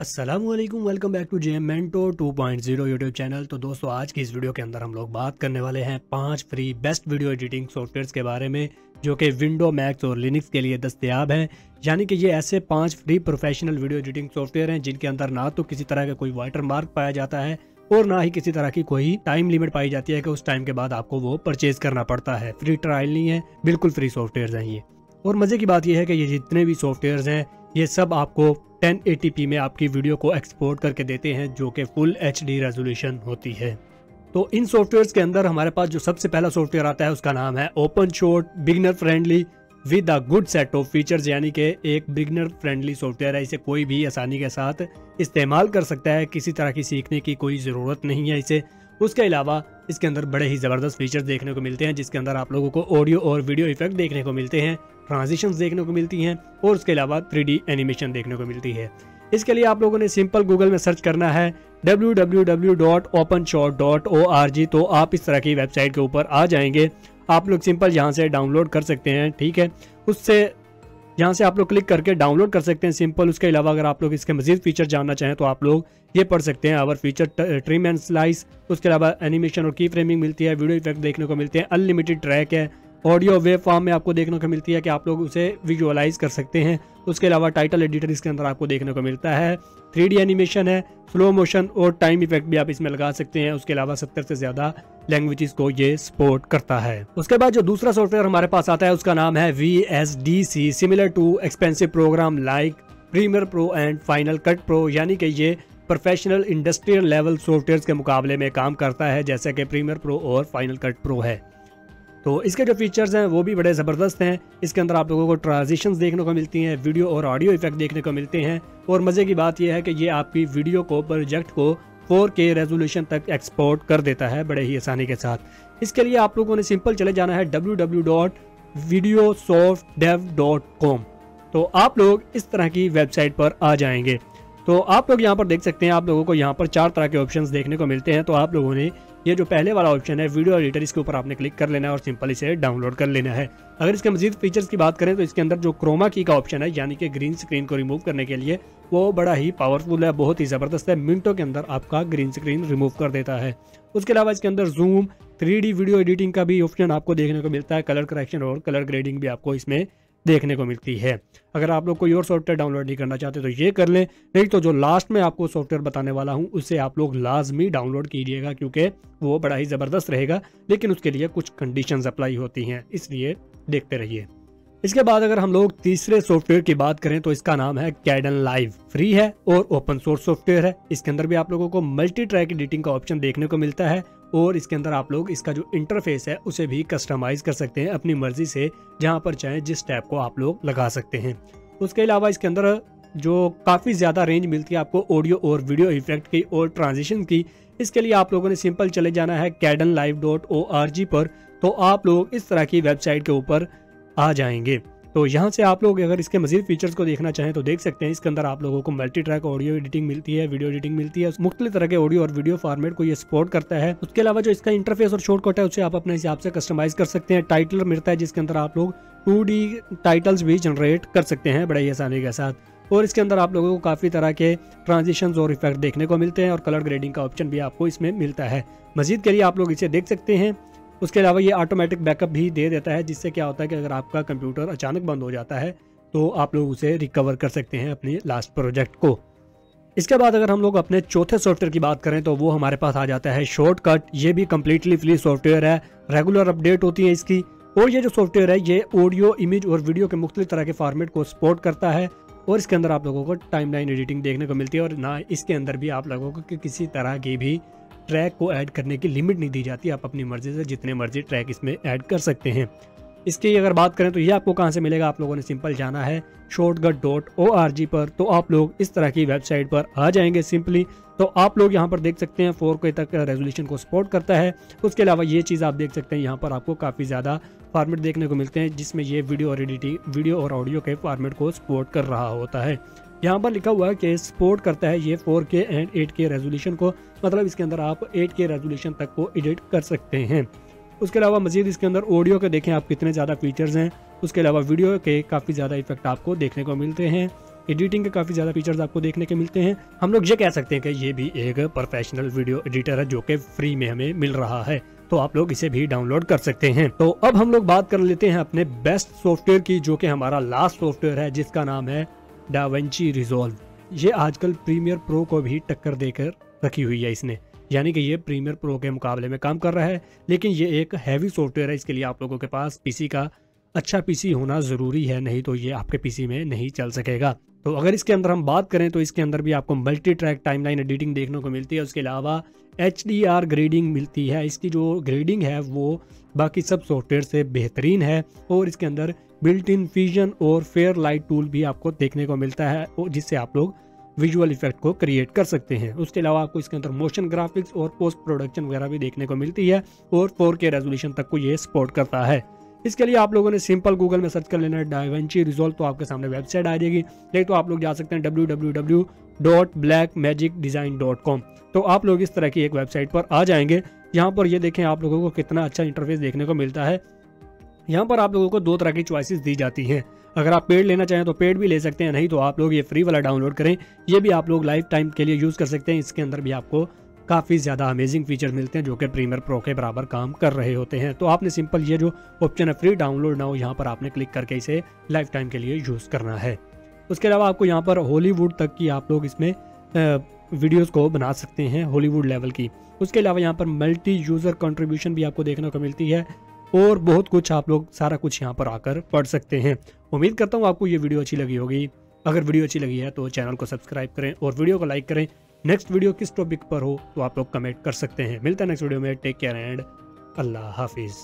Aslam welcome back to जे मेंटो 2.0 YouTube channel तो दोस्तों, आज की इस वीडियो के अंदर हम लोग बात करने वाले हैं पाँच free best video editing softwares के बारे में, जो कि विंडो मैक्स और लिनक्स के लिए दस्तियाब हैं। यानी कि ये ऐसे पाँच free professional video editing software हैं, जिनके अंदर ना तो किसी तरह का कोई वाटर मार्क पाया जाता है, और ना ही किसी तरह की कोई टाइम लिमिट पाई जाती है कि उस टाइम के बाद आपको वो परचेज करना पड़ता है। फ्री ट्रायल नहीं है, बिल्कुल फ्री सॉफ्टवेयर हैं ये। और मज़े की बात यह है कि ये जितने भी सॉफ्टवेयर हैं, ये सब आपको 1080p में आपकी वीडियो को एक्सपोर्ट करके देते हैं, जो कि फुल एचडी रेजोल्यूशन होती है। तो इन सॉफ्टवेयर के अंदर हमारे पास जो सबसे पहला सॉफ्टवेयर आता है, उसका नाम है OpenShot beginner friendly with a good set of features यानी कि एक बिगनर फ्रेंडली सॉफ्टवेयर है। इसे कोई भी आसानी के साथ इस्तेमाल कर सकता है, किसी तरह की सीखने की कोई ज़रूरत नहीं है इसे। उसके अलावा इसके अंदर बड़े ही ज़बरदस्त फीचर्स देखने को मिलते हैं, जिसके अंदर आप लोगों को ऑडियो और वीडियो इफ़ेक्ट देखने को मिलते हैं। ट्रांजिशंस देखने को मिलती हैं और उसके अलावा थ्री एनिमेशन देखने को मिलती है। इसके लिए आप लोगों ने सिंपल गूगल में सर्च करना है www.openshot.org तो आप इस तरह की वेबसाइट के ऊपर आ जाएँगे। आप लोग सिंपल यहाँ से डाउनलोड कर सकते हैं, ठीक है? उससे यहाँ से आप लोग क्लिक करके डाउनलोड कर सकते हैं सिंपल उसके अलावा अगर आप लोग इसके मजीद फीचर जानना चाहें तो आप लोग ये पढ़ सकते हैं। Our feature trim and slice उसके अलावा एनिमेशन और की फ्रेमिंग मिलती है वीडियो इफ़ेक्ट देखने को मिलते हैं। अनलिमिटेड ट्रैक है ऑडियो वेब फॉर्म में आपको देखने को मिलती है कि आप लोग उसे विजुअलाइज कर सकते हैं। उसके अलावा टाइटल एडिटर इसके अंदर आपको देखने को मिलता है। थ्री एनिमेशन है, स्लो मोशन और टाइम इफ़ेक्ट भी आप इसमें लगा सकते हैं। उसके अलावा सत्तर से ज़्यादा लैंग्वेजेस को ये सपोर्ट करता है। उसके बाद जो दूसरा सॉफ्टवेयर हमारे पास आता है, उसका नाम है V S D C similar to expensive program like Premiere Pro and Final Cut Pro यानी कि ये प्रोफेशनल इंडस्ट्रियल लेवल सॉफ्टवेयर के मुकाबले में काम करता है, जैसे कि प्रीमियर प्रो और फाइनल कट प्रो है। तो इसके जो फीचर्स हैं, वो भी बड़े ज़बरदस्त हैं। इसके अंदर आप लोगों को ट्रांजिशंस देखने को मिलती हैं वीडियो और ऑडियो इफ़ेक्ट देखने को मिलते हैं। और मज़े की बात यह है कि ये आपकी वीडियो को प्रोजेक्ट को 4K रेजोल्यूशन तक एक्सपोर्ट कर देता है बड़े ही आसानी के साथ। इसके लिए आप लोगों ने सिंपल चले जाना है डब्ल्यू तो आप लोग इस तरह की वेबसाइट पर आ जाएँगे। तो आप लोग यहाँ पर देख सकते हैं, आप लोगों को यहाँ पर चार तरह के ऑप्शन देखने को मिलते हैं। तो आप लोगों ने ये जो पहले वाला ऑप्शन है वीडियो एडिटर इसके ऊपर आपने क्लिक कर लेना है और सिंपल इसे डाउनलोड कर लेना है। अगर इसके मजीद फीचर्स की बात करें तो इसके अंदर जो क्रोमा की का ऑप्शन है, यानी कि ग्रीन स्क्रीन को रिमूव करने के लिए, वो बड़ा ही पावरफुल है, बहुत ही ज़बरदस्त है। मिनटों के अंदर आपका ग्रीन स्क्रीन रिमूव कर देता है। उसके अलावा इसके अंदर जूम थ्री वीडियो एडिटिंग का भी ऑप्शन आपको देखने को मिलता है। कलर करेक्शन और कलर ग्रेडिंग भी आपको इसमें देखने को मिलती है। अगर आप लोग कोई और सॉफ्टवेयर डाउनलोड नहीं करना चाहते तो ये कर लें। नहीं तो जो लास्ट में आपको सॉफ्टवेयर बताने वाला हूँ, उसे आप लोग लाजमी डाउनलोड कीजिएगा, क्योंकि वो बड़ा ही ज़बरदस्त रहेगा, लेकिन उसके लिए कुछ कंडीशन अप्लाई होती हैं, इसलिए देखते रहिए। इसके बाद अगर हम लोग तीसरे सॉफ्टवेयर की बात करें तो इसका नाम है कैडन लाइव फ्री है और ओपन सोर्स सॉफ्टवेयर है। इसके अंदर भी आप लोगों को मल्टी ट्रैक एडिटिंग का ऑप्शन देखने को मिलता है और इसके अंदर आप लोग इसका जो इंटरफेस है, उसे भी कस्टमाइज कर सकते हैं अपनी मर्ज़ी से, जहाँ पर चाहे जिस टैप को आप लोग लगा सकते हैं। उसके अलावा इसके अंदर जो काफ़ी ज़्यादा रेंज मिलती है आपको ऑडियो और वीडियो इफ़ेक्ट की और ट्रांजिशन की, इसके लिए आप लोगों ने सिंपल चले जाना है Kdenlive dot O R G पर। तो आप लोग इस तरह की वेबसाइट के ऊपर आ जाएँगे। तो यहाँ से आप लोग अगर इसके मजीद फीचर्स को देखना चाहें तो देख सकते हैं। इसके अंदर आप लोगों को मल्टी ट्रैक ऑडियो एडिटिंग मिलती है वीडियो एडिटिंग मिलती है। मुख्तलि तरह के ऑडियो और वीडियो फॉर्मेट को ये सपोर्ट करता है। उसके अलावा जो इसका इंटरफेस और शॉर्टकट है, उसे आप अपने हिसाब से कस्टमाइज कर सकते हैं। टाइटलर मिलता है, जिसके अंदर आप लोग टू टाइटल्स भी जनरेट कर सकते हैं बड़े आसानी के साथ। और इसके अंदर आप लोगों को काफ़ी तरह के ट्रांजिशन और इफ़ेक्ट देखने को मिलते हैं और कलर ग्रेडिंग का ऑप्शन भी आपको इसमें मिलता है। मजीद के लिए आप लोग इसे देख सकते हैं। उसके अलावा ये ऑटोमेटिक बैकअप भी दे देता है, जिससे क्या होता है कि अगर आपका कंप्यूटर अचानक बंद हो जाता है तो आप लोग उसे रिकवर कर सकते हैं अपने लास्ट प्रोजेक्ट को। इसके बाद अगर हम लोग अपने चौथे सॉफ्टवेयर की बात करें तो वो हमारे पास आ जाता है शॉर्टकट ये भी कम्प्लीटली फ्री सॉफ्टवेयर है रेगुलर अपडेट होती है इसकी। और ये जो सॉफ्टवेयर है, ये ऑडियो इमेज और वीडियो के मुख्तु तरह के फॉर्मेट को सपोर्ट करता है, और इसके अंदर आप लोगों को टाइमलाइन एडिटिंग देखने को मिलती है, और ना इसके अंदर भी आप लोगों को कि किसी तरह की भी ट्रैक को ऐड करने की लिमिट नहीं दी जाती, आप अपनी मर्ज़ी से जितने मर्ज़ी ट्रैक इसमें ऐड कर सकते हैं। इसकी अगर बात करें तो ये आपको कहाँ से मिलेगा? आप लोगों ने सिंपल जाना है शॉर्टगट डॉट ओ आर जी पर। तो आप लोग इस तरह की वेबसाइट पर आ जाएँगे सिंपली तो आप लोग यहाँ पर देख सकते हैं फोर के तक रेजोल्यूशन को सपोर्ट करता है। उसके अलावा ये चीज़ आप देख सकते हैं, यहाँ पर आपको काफ़ी ज़्यादा फार्मेट देखने को मिलते हैं, जिसमें ये वीडियो और एडिटिंग वीडियो और ऑडियो के फॉर्मेट को सपोर्ट कर रहा होता है। यहाँ पर लिखा हुआ है कि सपोर्ट करता है ये 4K एंड 8K रेजोल्यूशन को। मतलब इसके अंदर आप 8K रेजोल्यूशन तक को एडिट कर सकते हैं। उसके अलावा मजीद इसके अंदर ऑडियो के देखें, आप कितने ज़्यादा फीचर्स हैं। उसके अलावा वीडियो के काफ़ी ज़्यादा इफ़ेक्ट आपको देखने को मिलते हैं। एडिटिंग के काफ़ी ज़्यादा फीचर्स आपको देखने के मिलते हैं। हम लोग ये कह सकते हैं कि ये भी एक प्रोफेशनल वीडियो एडिटर है, जो कि फ्री में हमें मिल रहा है। तो आप लोग इसे भी डाउनलोड कर सकते हैं। तो अब हम लोग बात कर लेते हैं अपने बेस्ट सॉफ्टवेयर की, जो कि हमारा लास्ट सॉफ्टवेयर है, जिसका नाम है डावेंची रिजोल्व। ये आजकल प्रीमियर प्रो को भी टक्कर देकर रखी हुई है इसने। यानी कि ये प्रीमियर प्रो के मुकाबले में काम कर रहा है, लेकिन ये एक हैवी सॉफ्टवेयर है, इसके लिए आप लोगों के पास पीसी का अच्छा पीसी होना ज़रूरी है, नहीं तो ये आपके पीसी में नहीं चल सकेगा। तो अगर इसके अंदर हम बात करें तो इसके अंदर भी आपको मल्टी ट्रैक टाइमलाइन एडिटिंग देखने को मिलती है। उसके अलावा HDR ग्रेडिंग मिलती है। इसकी जो ग्रेडिंग है, वो बाकी सब सॉफ्टवेयर से बेहतरीन है और इसके अंदर बिल्ट इन फ्यूजन और फेयर लाइट टूल भी आपको देखने को मिलता है और जिससे आप लोग विजुअल इफ़ेक्ट को क्रिएट कर सकते हैं। उसके अलावा आपको इसके अंदर मोशन ग्राफिक्स और पोस्ट प्रोडक्शन वगैरह भी देखने को मिलती है और 4K रेजोल्यूशन तक को ये सपोर्ट करता है। इसके लिए आप लोगों ने सिंपल गूगल में सर्च कर लेना है डाइवेंची रिजोल्व तो आपके सामने वेबसाइट आ जाएगी। नहीं तो आप लोग जा सकते हैं W W W dot Blackmagic design dot com तो आप लोग इस तरह की एक वेबसाइट पर आ जाएँगे। यहाँ पर ये देखें आप लोगों को कितना अच्छा इंटरफेस देखने को मिलता है। यहाँ पर आप लोगों को दो तरह की चॉइसेस दी जाती हैं। अगर आप पेड लेना चाहें तो पेड भी ले सकते हैं, नहीं तो आप लोग ये फ्री वाला डाउनलोड करें। ये भी आप लोग लाइफ टाइम के लिए यूज़ कर सकते हैं। इसके अंदर भी आपको काफ़ी ज़्यादा अमेजिंग फीचर मिलते हैं जो कि प्रीमियर प्रो के बराबर काम कर रहे होते हैं। तो आपने सिंपल ये जो ऑप्शन है फ्री डाउनलोड ना हो यहाँ पर आपने क्लिक करके इसे लाइफ टाइम के लिए यूज़ करना है। उसके अलावा आपको यहाँ पर हॉलीवुड तक की आप लोग इसमें वीडियोस को बना सकते हैं हॉलीवुड लेवल की। उसके अलावा यहाँ पर मल्टी यूज़र कंट्रीब्यूशन भी आपको देखने को मिलती है और बहुत कुछ आप लोग सारा कुछ यहाँ पर आकर पढ़ सकते हैं। उम्मीद करता हूँ आपको ये वीडियो अच्छी लगी होगी। अगर वीडियो अच्छी लगी है तो चैनल को सब्सक्राइब करें और वीडियो को लाइक करें। नेक्स्ट वीडियो किस टॉपिक पर हो तो आप लोग कमेंट कर सकते हैं। मिलता है नेक्स्ट वीडियो में। टेक केयर एंड अल्लाह हाफिज़